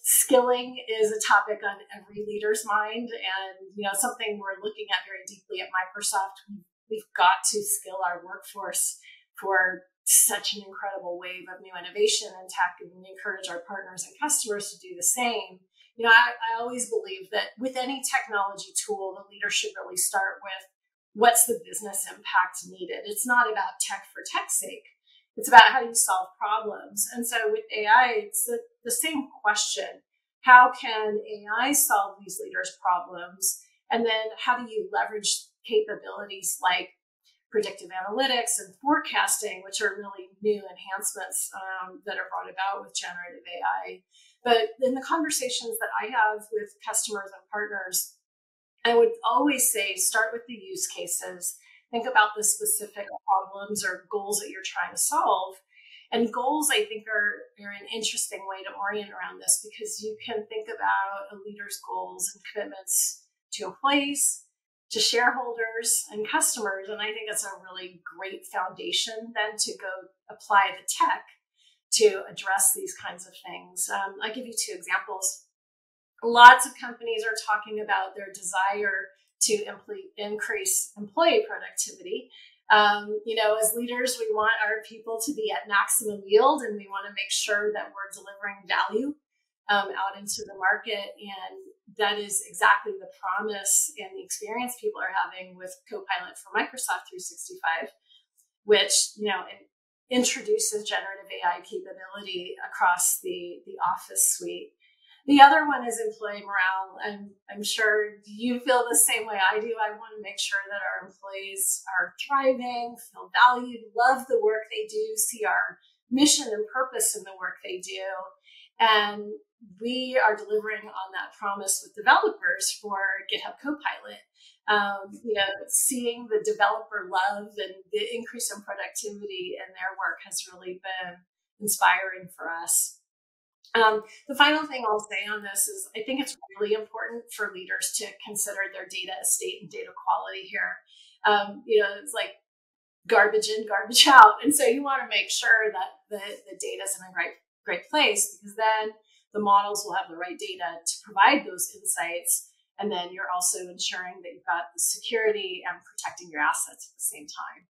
Skilling is a topic on every leader's mind and you know something we're looking at very deeply at Microsoft. We've got to skill our workforce for such an incredible wave of new innovation and tech and encourage our partners and customers to do the same. You know, I, I always believe that with any technology tool, the leader should really start with what's the business impact needed. It's not about tech for tech's sake it's about how you solve problems. And so with AI, it's the, the same question. How can AI solve these leaders' problems? And then how do you leverage capabilities like predictive analytics and forecasting, which are really new enhancements um, that are brought about with generative AI. But in the conversations that I have with customers and partners, I would always say start with the use cases think about the specific problems or goals that you're trying to solve. And goals, I think, are, are an interesting way to orient around this because you can think about a leader's goals and commitments to employees, to shareholders, and customers. And I think that's a really great foundation then to go apply the tech to address these kinds of things. Um, I'll give you two examples. Lots of companies are talking about their desire to increase employee productivity. Um, you know, as leaders, we want our people to be at maximum yield and we want to make sure that we're delivering value um, out into the market. And that is exactly the promise and the experience people are having with Copilot for Microsoft 365, which, you know, introduces generative AI capability across the, the Office suite. The other one is employee morale. And I'm sure you feel the same way I do. I want to make sure that our employees are thriving, feel valued, love the work they do, see our mission and purpose in the work they do. And we are delivering on that promise with developers for GitHub Copilot. Um, you know, seeing the developer love and the increase in productivity in their work has really been inspiring for us. Um, the final thing I'll say on this is I think it's really important for leaders to consider their data estate and data quality here. Um, you know, it's like garbage in, garbage out. And so you want to make sure that the, the data is in a great, great place because then the models will have the right data to provide those insights. And then you're also ensuring that you've got the security and protecting your assets at the same time.